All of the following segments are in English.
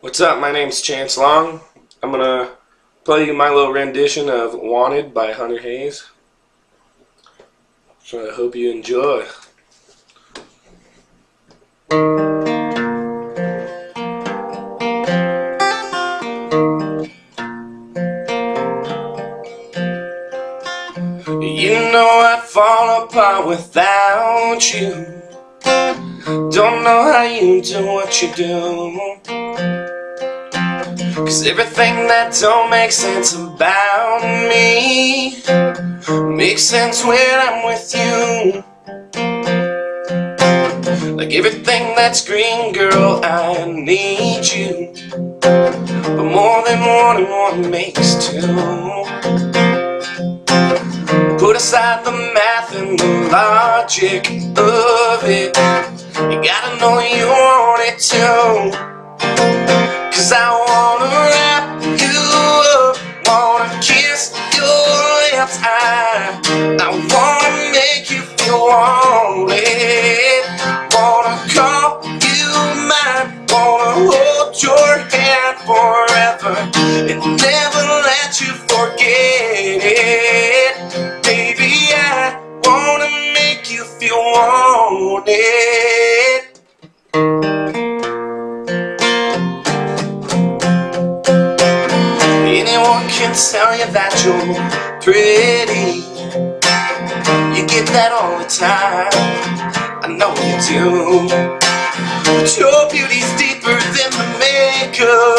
What's up? My name's Chance Long. I'm gonna play you my little rendition of Wanted by Hunter Hayes. So I hope you enjoy. You know I'd fall apart without you. Don't know how you do what you do. Cause everything that don't make sense about me makes sense when I'm with you. Like everything that's green, girl, I need you. But more than one and one makes two. Put aside the math and the logic of it. You gotta know you want it too. Let you forget it. Baby, I wanna make you feel wanted. Anyone can tell you that you're pretty. You get that all the time. I know you do. But your beauty's deeper than the makeup.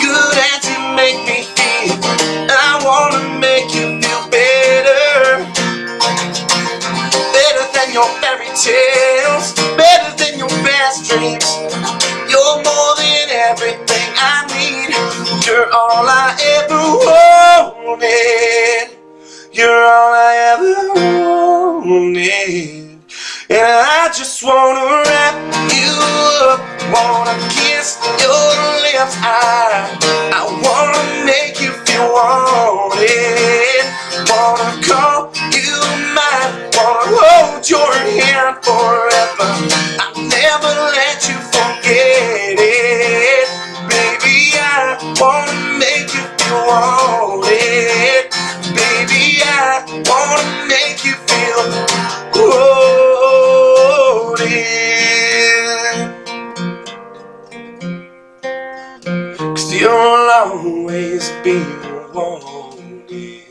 Good make me feel, I wanna make you feel better. Better than your fairy tales, better than your best dreams. You're more than everything I need. You're all I ever wanted. You're all I ever wanted. And I just wanna wrap you up, wanna kiss your lips. I, I wanna make you feel wanted. Wanna call you mine, wanna hold your hand forever. I'll never let you forget it. Baby, I wanna make you feel wanted. Baby, I wanna be alone.